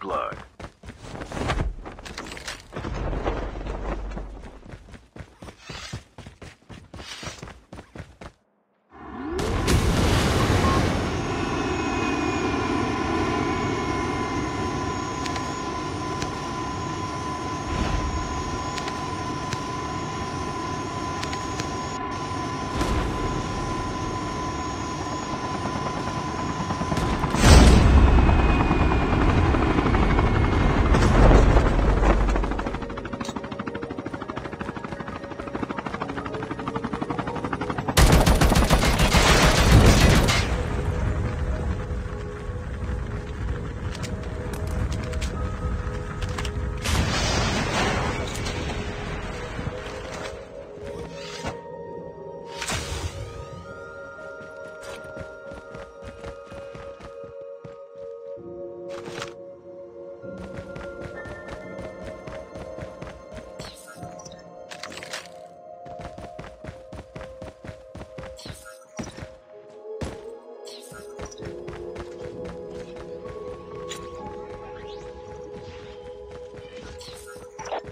blood.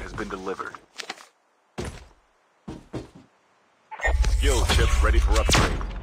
Has been delivered. Skill chip ready for upgrade.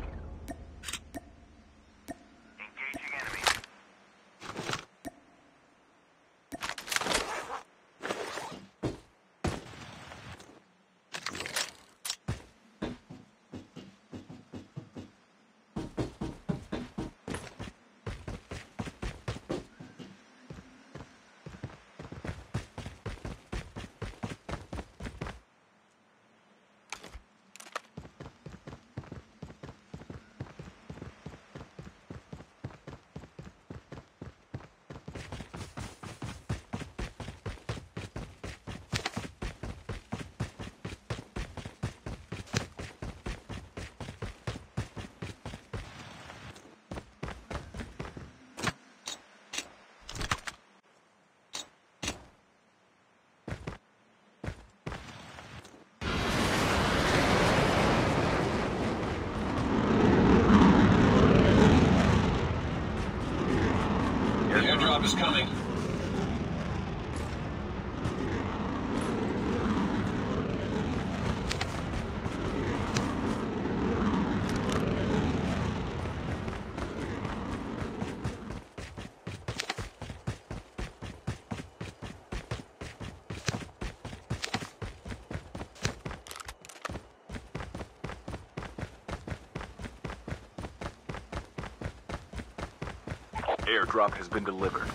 Airdrop has been delivered.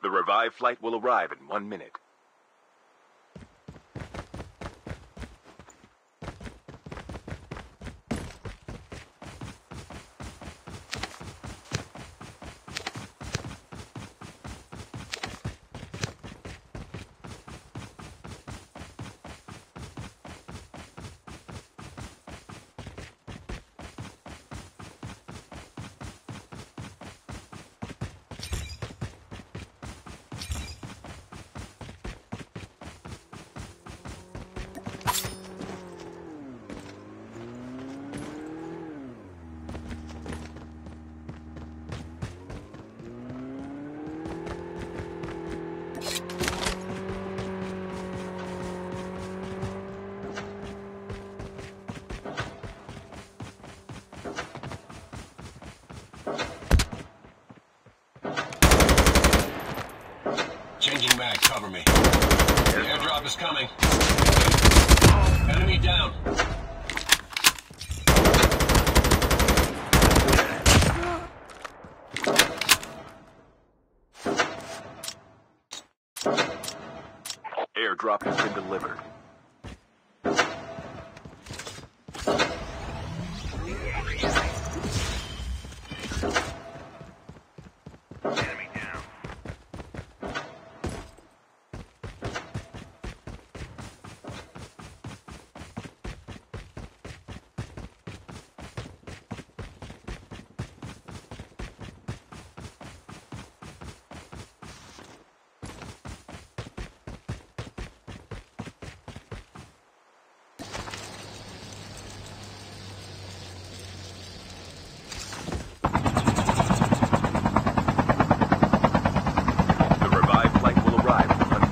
The revived flight will arrive in one minute. Airdrop coming. Enemy down. Airdrop has been delivered. The revived flight will arrive in one minute.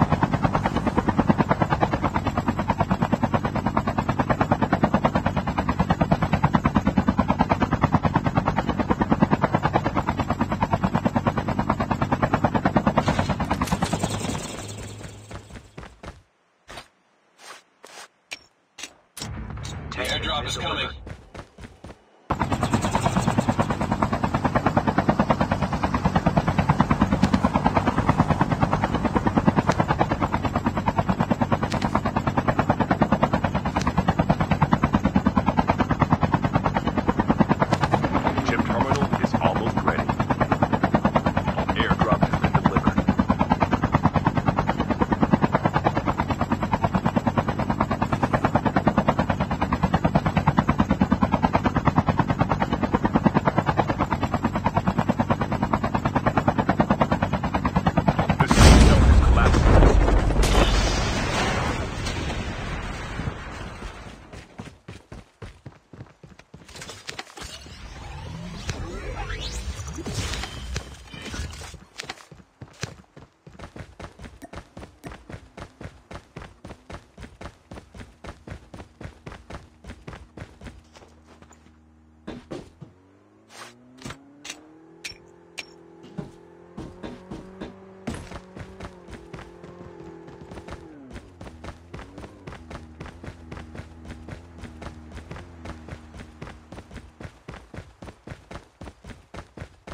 The airdrop is coming. Chip terminal is almost ready. Airdrop has been delivered. The safe zone is collapsing.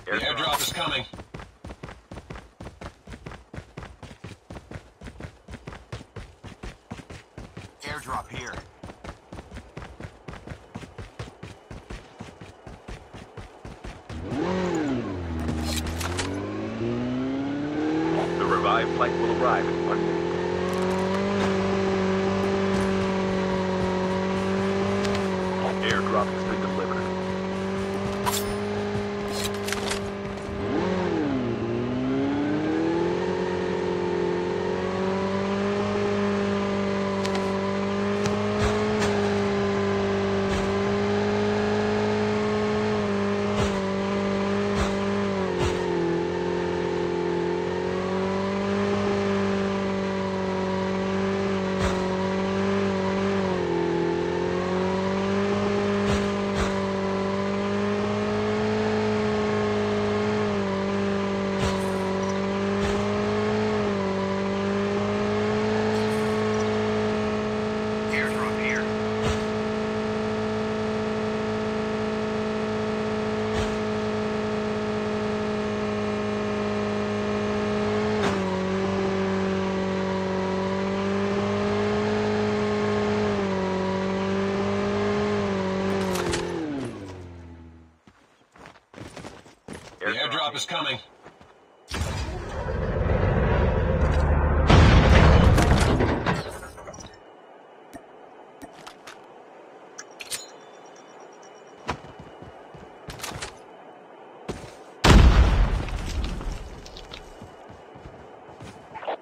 The airdrop is coming. Airdrop here. The revived flight will arrive in one minute. Airdrop has been delivered. Is coming.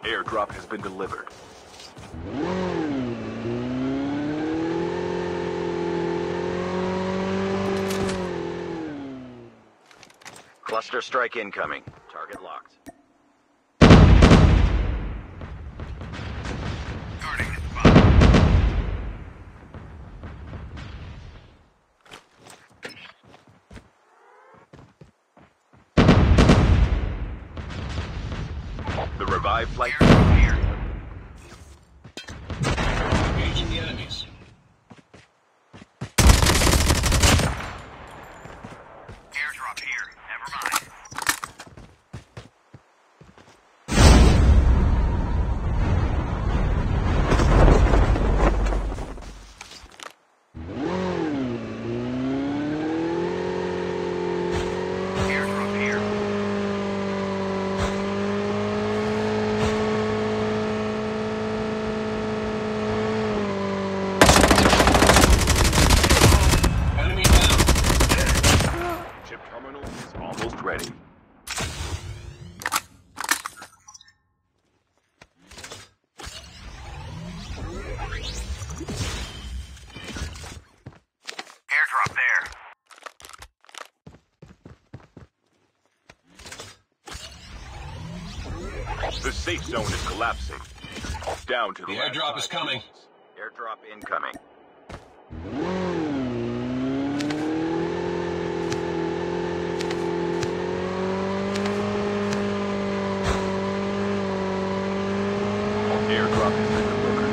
Airdrop has been delivered. Cluster strike incoming. Target locked. Guarding the spot. The revived flight. Airdrop here. Engaging the enemies. Airdrop here. Never mind. Airdrop here. Enemy down. Chip terminal is almost ready. Airdrop there. The safe zone is collapsing. Down to the, The airdrop is coming. Airdrop incoming. Airdrop has been delivered.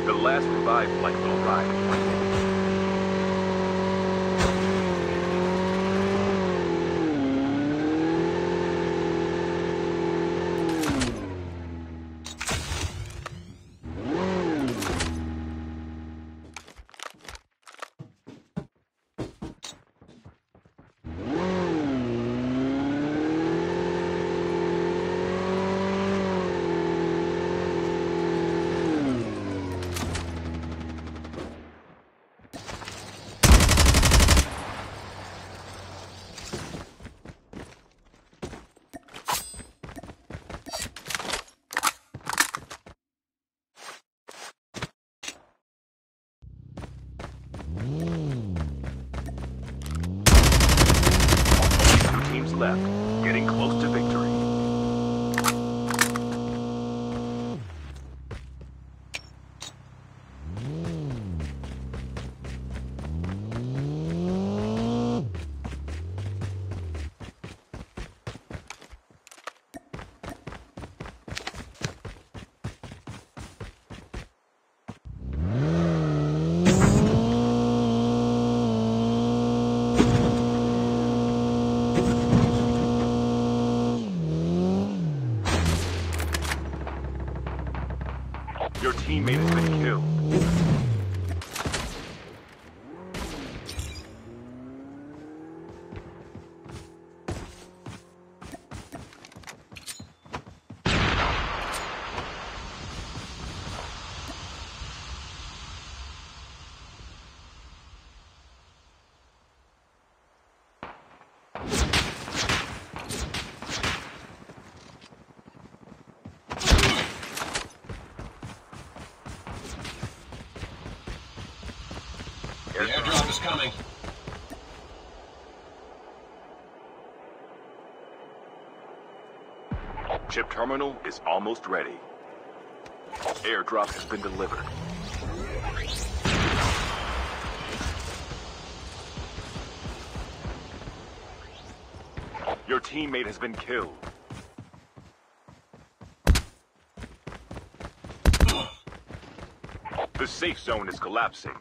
The last revived flight will coming. Chip terminal is almost ready. Airdrop has been delivered. Your teammate has been killed. The safe zone is collapsing.